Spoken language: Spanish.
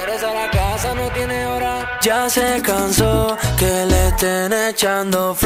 Regresa a la casa, no tiene hora. Ya se cansó que le estén echando flores.